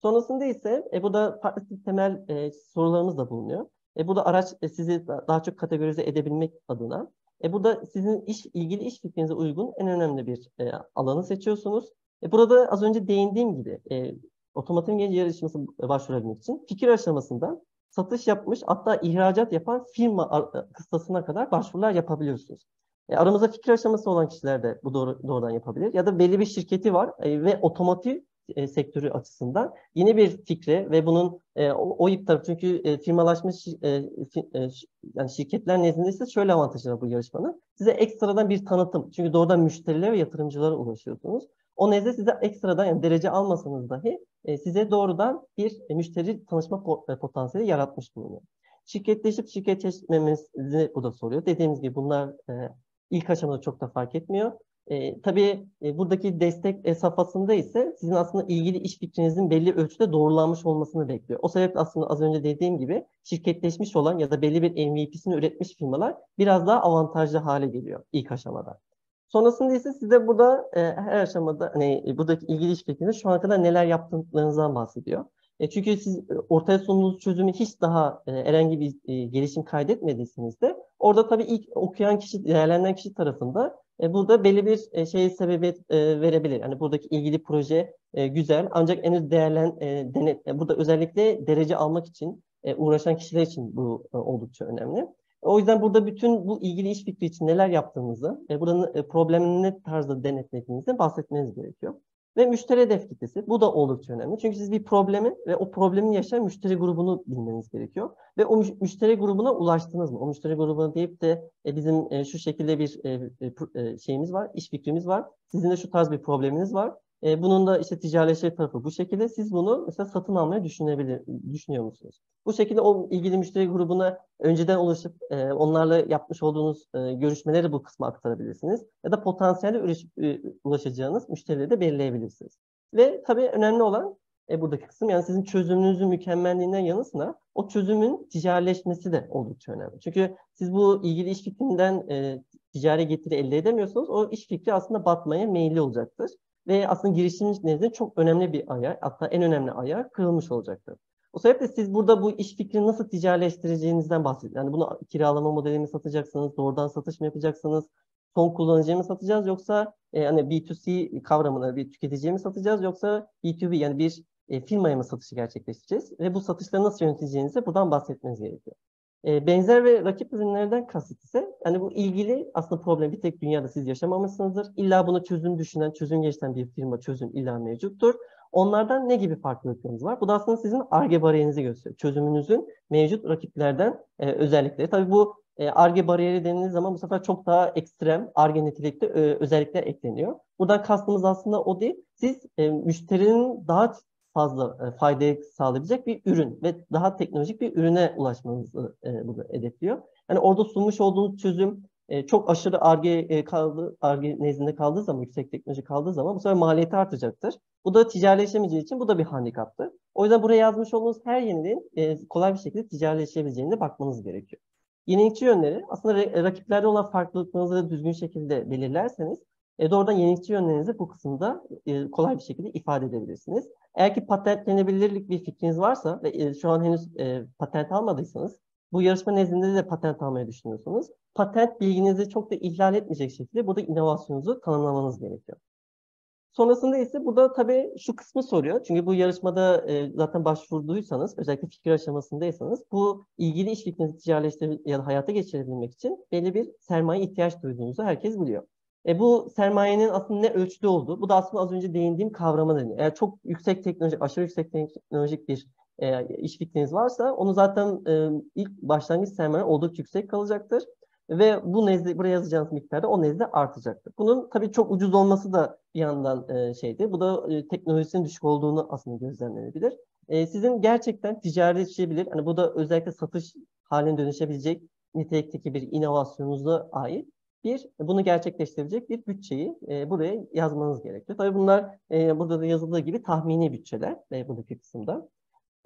Sonrasında ise e, burada farklı temel e, sorularımız da bulunuyor. E, burada araç e, sizi daha çok kategorize edebilmek adına e, burada sizin iş ilgili iş fikrinize uygun en önemli bir e, alanı seçiyorsunuz. E, burada az önce değindiğim gibi e, otomotiv genç yarışması başvurabilmek için fikir aşamasından satış yapmış hatta ihracat yapan firma kıstasına kadar başvurular yapabiliyorsunuz. E, aramızda fikir aşaması olan kişiler de bu doğru, doğrudan yapabilir. Ya da belli bir şirketi var e, ve otomotiv e, sektörü açısından yeni bir fikre ve bunun e, o, o ip tarafı çünkü e, firmalaşmış e, fi, e, yani şirketler nezdinde ise şöyle avantajı var bu yarışmanın. Size ekstradan bir tanıtım. Çünkü doğrudan müşterilere ve yatırımcılara ulaşıyorsunuz. O nezle size ekstradan yani derece almasanız dahi e, size doğrudan bir e, müşteri tanışma e, potansiyeli yaratmış bulunuyor. Şirketleşip şirketleşmemizi bu da soruyor. Dediğimiz gibi bunlar ilk aşamada çok da fark etmiyor. E, tabii e, buradaki destek e, safhasında ise sizin aslında ilgili iş fikrinizin belli ölçüde doğrulanmış olmasını bekliyor. O sebeple aslında az önce dediğim gibi şirketleşmiş olan ya da belli bir MVP'sini üretmiş firmalar biraz daha avantajlı hale geliyor ilk aşamada. Sonrasında ise size burada e, her aşamada hani e, buradaki ilgili iş fikrinizde şu ana kadar neler yaptıklarınızdan bahsediyor. E, çünkü siz e, ortaya sunduğunuz çözümü hiç daha e, herhangi bir e, gelişim kaydetmediyseniz de orada tabii ilk okuyan kişi, değerlenen kişi tarafında e, burada belli bir e, şey sebebiyet e, verebilir. Yani buradaki ilgili proje e, güzel ancak henüz değerlen e, denet, e, burada özellikle derece almak için e, uğraşan kişiler için bu e, oldukça önemli. O yüzden burada bütün bu ilgili iş fikri için neler yaptığınızı, e, buranın e, problemini ne tarzda denetlediğinizden bahsetmeniz gerekiyor. Ve müşteri hedef kitlesi. Bu da oldukça önemli. Çünkü siz bir problemi ve o problemi yaşayan müşteri grubunu bilmeniz gerekiyor. Ve o müşteri grubuna ulaştınız mı? O müşteri grubuna deyip de e, bizim e, şu şekilde bir e, e, e şeyimiz var, iş fikrimiz var. Sizin de şu tarz bir probleminiz var. E, bunun da işte ticaretçi tarafı bu şekilde. Siz bunu mesela satın almayı düşünebilir, düşünüyor musunuz? Bu şekilde o ilgili müşteri grubuna önceden ulaşıp e, onlarla yapmış olduğunuz e, görüşmeleri bu kısma aktarabilirsiniz. Ya da potansiyelde e, ulaşacağınız müşterileri de belirleyebilirsiniz. Ve tabii önemli olan e, buradaki kısım yani sizin çözümünüzün mükemmelliğinden yanı sıra o çözümün ticaretleşmesi de oldukça önemli. Çünkü siz bu ilgili iş fikrinden e, ticari getiri elde edemiyorsunuz. O iş fikri aslında batmaya meyilli olacaktır ve aslında girişimcilik nezdinde çok önemli bir ayağı, hatta en önemli ayağı kırılmış olacaktır. O sebeple siz burada bu iş fikrini nasıl ticaretleştireceğinizden bahsediyorsunuz. Yani bunu kiralama modeli mi satacaksınız, doğrudan satış mı yapacaksınız, son kullanıcıya mı satacağız yoksa e, hani B2C kavramına bir tüketiciye mi satacağız yoksa B2B yani bir e, firmaya mı satışı gerçekleştireceğiz ve bu satışları nasıl yöneteceğinize buradan bahsetmeniz gerekiyor. E, benzer ve rakip ürünlerden kasıt ise yani bu ilgili aslında problem bir tek dünyada siz yaşamamışsınızdır. İlla bunu çözüm düşünen, çözüm geliştiren bir firma çözüm illa mevcuttur. Onlardan ne gibi farklılıklarınız var? Bu da aslında sizin ARGE bariyerinizi gösteriyor. Çözümünüzün mevcut rakiplerden e, özellikleri. Tabii bu ARGE e, bariyeri denildiği zaman bu sefer çok daha ekstrem ARGE nitelikte e, özellikler ekleniyor. Buradan kastımız aslında o değil. Siz e, müşterinin daha fazla e, faydayı sağlayabilecek bir ürün ve daha teknolojik bir ürüne ulaşmanızı e, bunu hedefliyor. Yani orada sunmuş olduğunuz çözüm e, çok aşırı arge e, kaldı, arge nezdinde kaldığı zaman, yüksek teknoloji kaldığı zaman bu sefer maliyeti artacaktır. Bu da ticaretleşemeyeceği için bu da bir handikaptır. O yüzden buraya yazmış olduğunuz her yeniliğin e, kolay bir şekilde ticaretleşebileceğine bakmanız gerekiyor. Yenilikçi yönleri aslında rakiplerde olan farklılıklarınızı düzgün şekilde belirlerseniz e, doğrudan yenilikçi yönlerinizi bu kısımda e, kolay bir şekilde ifade edebilirsiniz. Eğer ki patentlenebilirlik bir fikriniz varsa ve e, şu an henüz e, patent almadıysanız, bu yarışma nezdinde de patent almayı düşünüyorsunuz. Patent bilginizi çok da ihlal etmeyecek şekilde burada inovasyonunuzu tanımlamanız gerekiyor. Sonrasında ise burada tabii şu kısmı soruyor. Çünkü bu yarışmada e, zaten başvurduysanız, özellikle fikir aşamasındaysanız bu ilgili iş fikrinizi ticaretleştirip ya da hayata geçirebilmek için belli bir sermaye ihtiyaç duyduğunuzu herkes biliyor. E, bu sermayenin aslında ne ölçüde olduğu, bu da aslında az önce değindiğim kavrama deniyor. Eğer çok yüksek teknolojik, aşırı yüksek teknolojik bir e, iş fikriniz varsa onu zaten e, ilk başlangıç sermaye oldukça yüksek kalacaktır. Ve bu nezle, buraya yazacağınız miktarda o nezle artacaktır. Bunun tabii çok ucuz olması da bir yandan e, şeydi. Bu da e, teknolojisinin düşük olduğunu aslında gözlemlenebilir. E, sizin gerçekten ticaretleşebilir, hani bu da özellikle satış haline dönüşebilecek nitelikteki bir inovasyonunuza ait bir bunu gerçekleştirecek bir bütçeyi e, buraya yazmanız gerekiyor. Tabii bunlar e, burada da yazıldığı gibi tahmini bütçeler e, buradaki kısımda.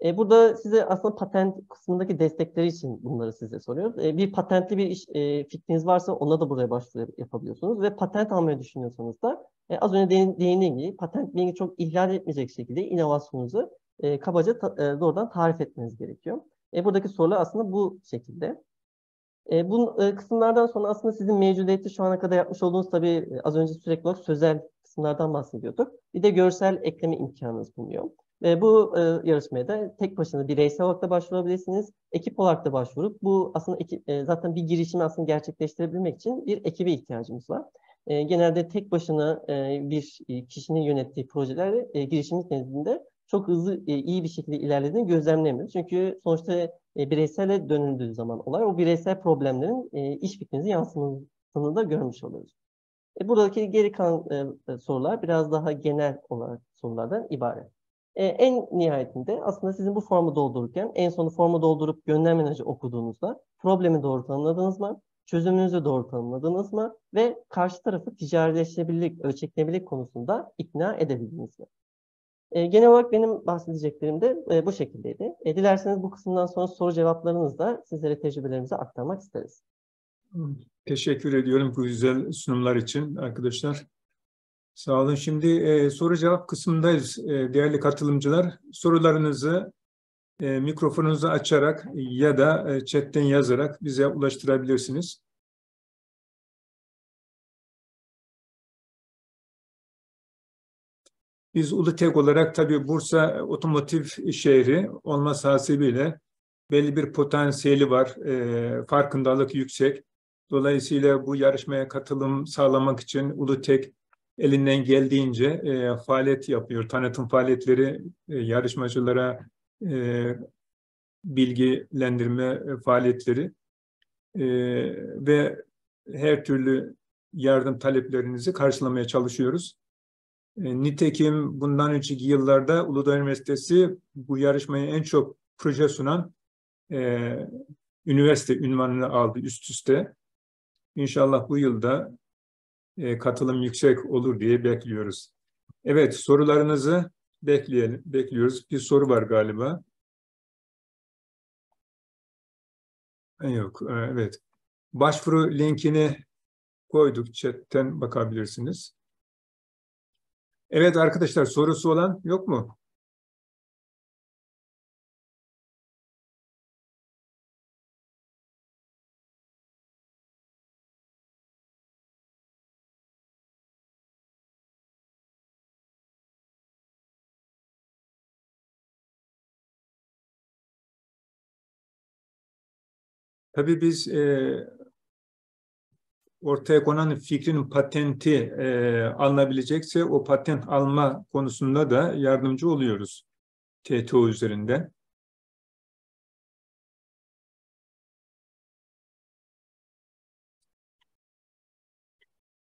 E, burada size aslında patent kısmındaki destekleri için bunları size soruyoruz. E, bir patentli bir iş e, fikriniz varsa ona da buraya başvuru yapabiliyorsunuz ve patent almayı düşünüyorsanız da e, az önce değindiğim gibi patent bilgi çok ihlal etmeyecek şekilde inovasyonunuzu e, kabaca ta, e, doğrudan tarif etmeniz gerekiyor. E, buradaki sorular aslında bu şekilde. E, bu e, kısımlardan sonra aslında sizin mevcudiyette şu ana kadar yapmış olduğunuz tabii e, az önce sürekli olarak sözel kısımlardan bahsediyorduk. Bir de görsel ekleme imkanınız bulunuyor. E, bu e, yarışmaya da tek başına bireysel olarak da başvurabilirsiniz. Ekip olarak da başvurup bu aslında ekip, e, zaten bir girişimi aslında gerçekleştirebilmek için bir ekibe ihtiyacımız var. E, genelde tek başına e, bir kişinin yönettiği projeler e, girişimcilik nezdinde çok hızlı, e, iyi bir şekilde ilerlediğini gözlemleyemiyoruz. Çünkü sonuçta e, bireysele dönüldüğü zaman olay o bireysel problemlerin e, iş fikrinizi yansımasını da görmüş oluyoruz. E, buradaki geri kalan e, e, sorular biraz daha genel olarak sorulardan ibaret. E, en nihayetinde aslında sizin bu formu doldururken en sonu formu doldurup gönderme okuduğunuzda problemi doğru tanımladınız mı? Çözümünüzü doğru tanımladınız mı? Ve karşı tarafı ticarileştirebilirlik, ölçeklenebilirlik konusunda ikna edebildiniz mi? E, genel olarak benim bahsedeceklerim de e, bu şekildeydi. E, dilerseniz bu kısımdan sonra soru cevaplarınızı da sizlere tecrübelerimizi aktarmak isteriz. Teşekkür ediyorum bu güzel sunumlar için arkadaşlar. Sağ olun. Şimdi e, soru cevap kısmındayız e, değerli katılımcılar. Sorularınızı e, mikrofonunuzu açarak ya da e, chatten yazarak bize ulaştırabilirsiniz. Biz Ulutek olarak tabii Bursa otomotiv şehri olması hasebiyle belli bir potansiyeli var, e, farkındalık yüksek. Dolayısıyla bu yarışmaya katılım sağlamak için Ulutek elinden geldiğince e, faaliyet yapıyor. Tanıtım faaliyetleri e, yarışmacılara e, bilgilendirme e, faaliyetleri e, ve her türlü yardım taleplerinizi karşılamaya çalışıyoruz. E, nitekim bundan önceki yıllarda Uludağ Üniversitesi bu yarışmaya en çok proje sunan e, üniversite ünvanını aldı üst üste. İnşallah bu yılda e, katılım yüksek olur diye bekliyoruz. Evet, sorularınızı bekleyelim, bekliyoruz. Bir soru var galiba. Yok, e, evet. Başvuru linkini koyduk, chatten bakabilirsiniz. Evet arkadaşlar, sorusu olan yok mu? Tabii biz e, ortaya konan fikrin patenti e, alınabilecekse o patent alma konusunda da yardımcı oluyoruz TTO üzerinden.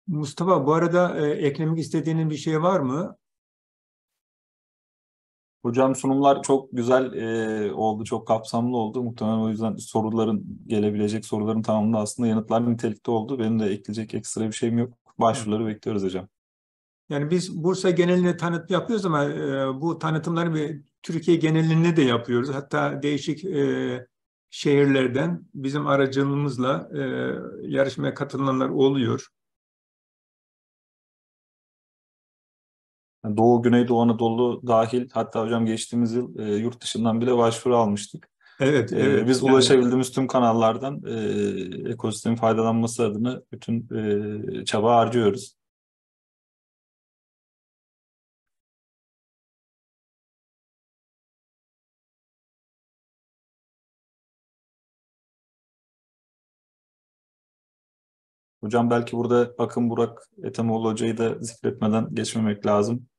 Mustafa bu arada e, eklemek istediğinin bir şey var mı? Hocam sunumlar çok güzel e, oldu, çok kapsamlı oldu. Muhtemelen o yüzden soruların, gelebilecek soruların tamamında aslında yanıtlar nitelikte oldu. Benim de ekleyecek ekstra bir şeyim yok. Başvuruları bekliyoruz hocam. Yani biz Bursa genelinde tanıtım yapıyoruz ama e, bu tanıtımları bir Türkiye genelinde de yapıyoruz. Hatta değişik e, şehirlerden bizim aracılığımızla e, yarışmaya katılanlar oluyor. Doğu, Güneydoğu Anadolu dahil hatta hocam geçtiğimiz yıl e, yurt dışından bile başvuru almıştık. Evet, e, evet. Biz yani, ulaşabildiğimiz tüm kanallardan e, ekosistemin faydalanması adına bütün e, çaba harcıyoruz. Hocam belki burada Akın Burak Etemoğlu Hoca'yı da zikretmeden geçmemek lazım.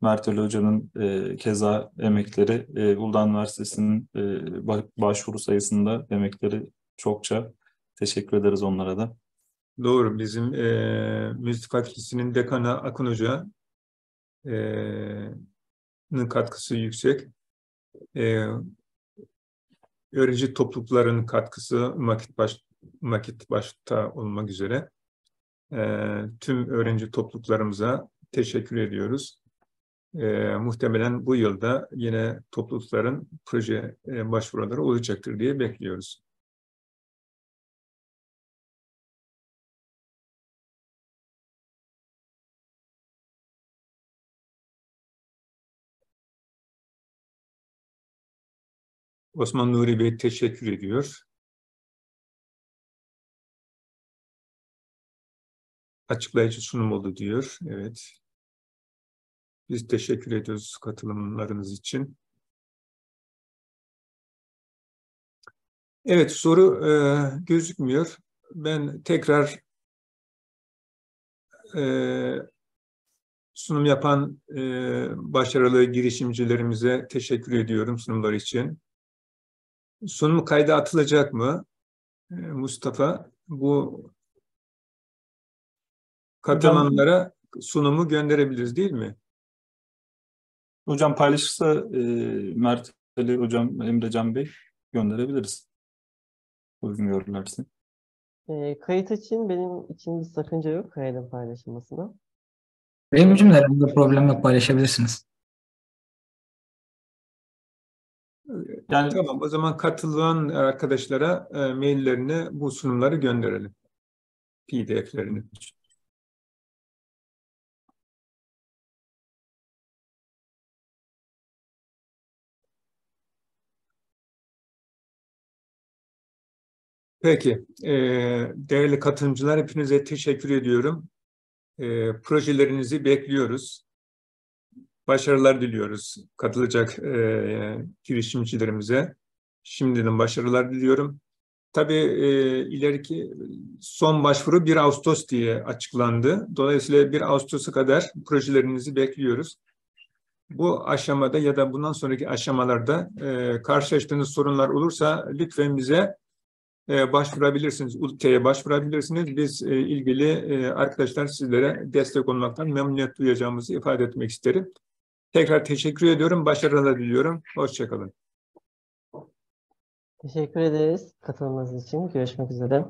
Mert Ali Hoca'nın e, keza emekleri, e, Uludağ Üniversitesi'nin e, başvuru sayısında emekleri çokça. Teşekkür ederiz onlara da. Doğru. Bizim e, Müzik Fakültesi'nin dekanı Akın Hoca e, katkısı yüksek. E, öğrenci toplulukların katkısı vakit baş, vakit başta olmak üzere e, tüm öğrenci topluluklarımıza teşekkür ediyoruz. E, muhtemelen bu yılda yine toplulukların proje e, başvuruları olacaktır diye bekliyoruz. Osman Nuri Bey teşekkür ediyor. Açıklayıcı sunum oldu diyor. Evet. Biz teşekkür ediyoruz katılımlarınız için. Evet, soru e, gözükmüyor. Ben tekrar e, sunum yapan e, başarılı girişimcilerimize teşekkür ediyorum sunumlar için. Sunum kayda atılacak mı? E, Mustafa, bu katılanlara sunumu gönderebiliriz değil mi? Hocam paylaşırsa e, Mert Ali Hocam, Emrecan Bey gönderebiliriz. Uygun görürlerse. E, kayıt için benim için bir sakınca yok kaydın paylaşılmasına. Benim için de herhangi bir problem yok paylaşabilirsiniz. Yani Tamam, o zaman katılan arkadaşlara e, maillerine bu sunumları gönderelim. PDF'lerini. Peki, e, değerli katılımcılar hepinize teşekkür ediyorum. E, projelerinizi bekliyoruz. Başarılar diliyoruz katılacak e, girişimcilerimize. Şimdiden başarılar diliyorum. Tabii e, ileriki son başvuru 1 Ağustos diye açıklandı. Dolayısıyla 1 Ağustos'a kadar projelerinizi bekliyoruz. Bu aşamada ya da bundan sonraki aşamalarda e, karşılaştığınız sorunlar olursa lütfen bize başvurabilirsiniz. ULT'ye başvurabilirsiniz. Biz e, ilgili e, arkadaşlar sizlere destek olmaktan memnuniyet duyacağımızı ifade etmek isterim. Tekrar teşekkür ediyorum. Başarılar diliyorum. Hoşçakalın. Teşekkür ederiz katılımınız için. Görüşmek üzere.